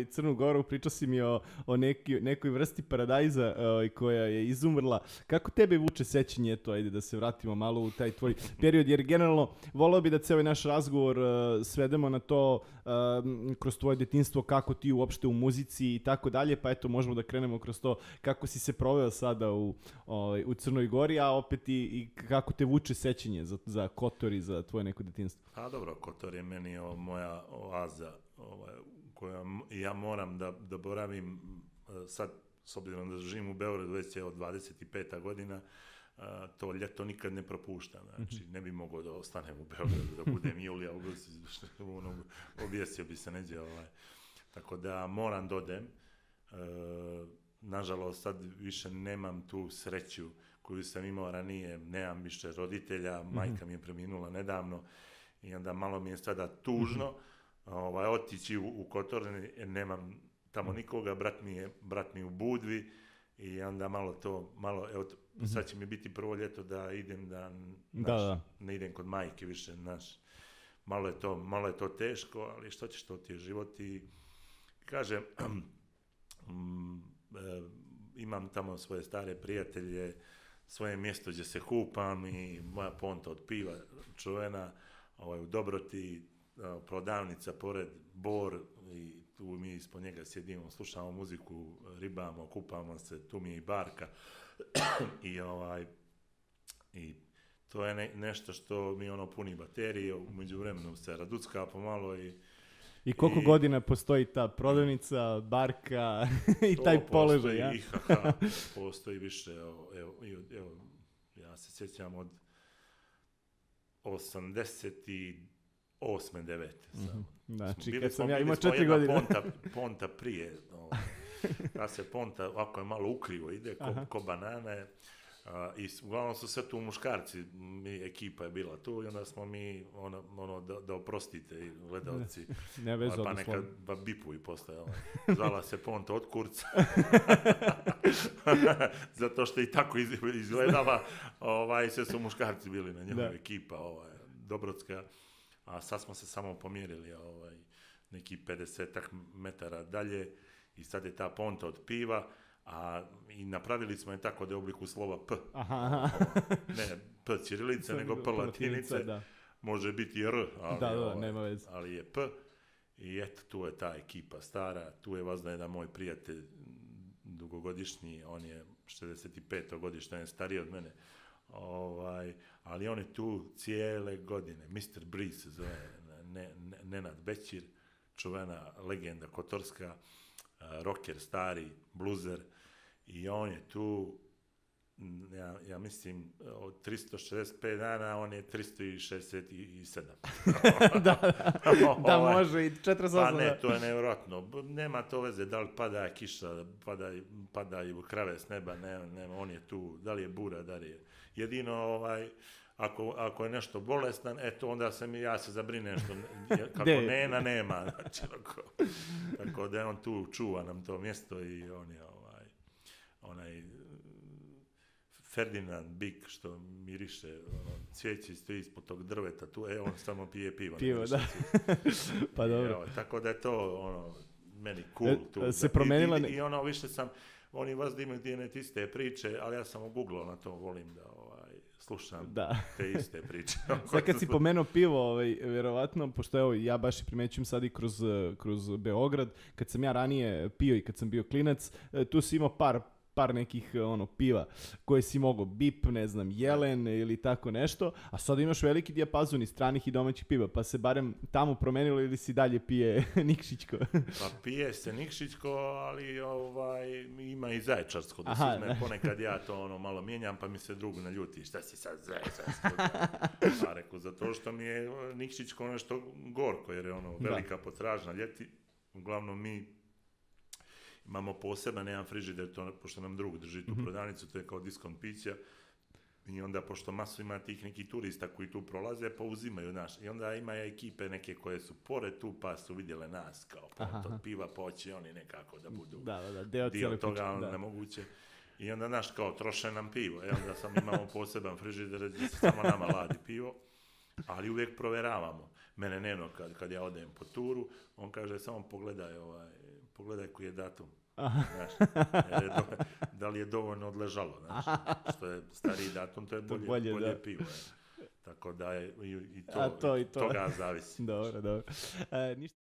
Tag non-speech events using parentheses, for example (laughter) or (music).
ovaj, Crnu Goru, pričao si mi o, o neki, nekoj vrsti paradajza ovaj, koja je izumrla. Kako tebe vuče sećanje, to ajde da se vratimo malo u taj tvoj period, jer generalno volao bi da se ovaj naš razgovor uh, svedemo na to uh, kroz tvoje detinstvo, kako ti uopšte u muzici i tako dalje, pa eto možemo da krenemo kroz to kako si se proveo sada u, ovaj, u Crnoj Gori, a opet i, i kako te vuče sećanje za, za Kotor i za tvoje neko detinstvo. A dobro, Kotor je meni o, moja oaza ovaj, koja ja moram da, da boravim e, sad, s obzirom da živim u Beogradu već je od 25. godina, a, to ljeto nikad ne propuštam. Znači, ne bi mogao da ostanem u Beogradu, da budem (laughs) juli, august, ono, objesio bi se neđe. Ovaj. Tako da moram dodem. E, nažalost, sad više nemam tu sreću koju sam imao ranije, nemam više roditelja, majka mi je preminula nedavno i onda malo mi je sada tužno ovaj, otići u, u Kotor, jer nemam tamo nikoga, brat mi je, brat mi je u Budvi i onda malo to, malo, evo, sad će mi biti prvo ljeto da idem da, Da, naš, da. ne idem kod majke više, naš, malo je to, malo je to teško, ali što ćeš, to ti je život i kažem, (clears throat) mm, e, imam tamo svoje stare prijatelje, svoje mjesto gdje se kupam i moja ponta od piva čuvena, ovaj, u Dobroti, prodavnica pored Bor i tu mi ispod njega sjedimo, slušamo muziku, ribamo, kupamo se, tu mi je i barka (clears throat) i ovaj i to je ne, nešto što mi ono puni baterije, u međuvremenu se raducka pomalo i I koliko I- godina postoji ta prodavnica, barka (laughs) i taj položaj, ja? (laughs) Postoji više, evo, evo, evo, ja se sjećam od 88. 9. samo. Znači, Bili kad smo- sam ja imao četiri godine. Ponta, (laughs) ponta prije, ovaj. ta se ponta, ovako je malo ukrivo ide, ko, ko banane, a, i uglavnom su sve tu muškarci, mi, ekipa je bila tu i onda smo mi, ono, ono da, da oprostite i gledalci, (laughs) Ne veze, pa neka pa bipu i postoje. Ovaj. Zvala se Ponta od kurca. (laughs) Zato što i tako iz- izgledala, ovaj, sve su muškarci bili na Da. ekipa, ovaj, Dobrotska, a sad smo se samo pomjerili ovaj, neki 50 metara dalje i sad je ta ponta od piva, a i napravili smo je tako da je u obliku slova P. Aha. Ne P ćirilice, (laughs) nego P latinice. Da, Može biti R, ali, da, da, ovaj, nema veze. ali je P. I eto, tu je ta ekipa stara, tu je vazda jedan moj prijatelj dugogodišnji, on je 65. godište, on je stariji od mene. Ovaj, ali on je tu cijele godine, Mr. Breeze se zove, ne, ne, Nenad Bećir, čuvena legenda kotorska, a, rocker stari, bluzer, i on je tu ja, ja mislim, od 365 dana, on je 367. (laughs) da, da, (laughs) da Ovaj, može i 48. Pa ne, to je nevjerojatno. Nema to veze da li pada kiša, pada, padaju krave s neba, ne, nema, on je tu, da li je bura, da li je. Jedino, ovaj, ako, ako je nešto bolestan, eto, onda se mi, ja se zabrinem što, ne- (laughs) kako nena, nema. Znači, ako, tako da on tu čuva nam to mjesto i on je, ovaj, onaj, Ferdinand Bik, što miriše, ono, cvijeće stoji ispod tog drveta, tu, e, on samo pije pivo. ne Pivo, da. (laughs) Pa dobro. evo, tako da je to ono, meni cool. E, tu, se da- promenila I, ne- i, I ono, više sam, oni vas da imaju te iste priče, ali ja sam uguglao na to, volim da ovaj, slušam Da. te iste priče. (laughs) Sad kad si pomenuo pivo, ovaj, vjerovatno, pošto evo, ja baš i primećujem sad i kroz, kroz Beograd, kad sam ja ranije pio i kad sam bio klinac, eh, tu si imao par par nekih eh, ono piva koje si mogao bip, ne znam, jelen ili tako nešto, a sad imaš veliki dijapazon i stranih i domaćih piva, pa se barem tamo promenilo ili si dalje pije (laughs) Nikšićko. Pa pije se Nikšićko, ali ovaj, ima i Zaječarsko, da Aha, da. ponekad ja to ono malo mijenjam, pa mi se drug naljuti, šta si sad Zaječarsko? (laughs) Pa rekao, zato što mi je eh, Nikšićko nešto gorko, jer je ono Da. velika potražna ljeti. Uglavnom mi imamo poseban jedan frižider, to, pošto nam drug drži tu prodavnicu, to je kao diskont pića. I onda, pošto masu ima tih nekih turista koji tu prolaze, pa uzimaju naš. I onda ima i ekipe neke koje su pored tu, pa su vidjele nas, kao pa to aha. piva, pa hoće oni nekako da budu da, da, da, deo dio toga, priče, ali da. nemoguće. I onda, znaš, kao, troše nam pivo. E onda sam imamo poseban frižider gdje se samo nama ladi pivo, ali uvijek proveravamo. mene Neno kad, kad ja odem po turu, on kaže samo pogledaj ovaj, pogledaj koji je datum. Znaš, do- da li je dovoljno odležalo, znaš, što je stariji datum, to je bolje, bolje, bolje, da. pivo. je. Tako da je i, i to, A to i to. toga zavisi. Dobro, dobro. E, ništa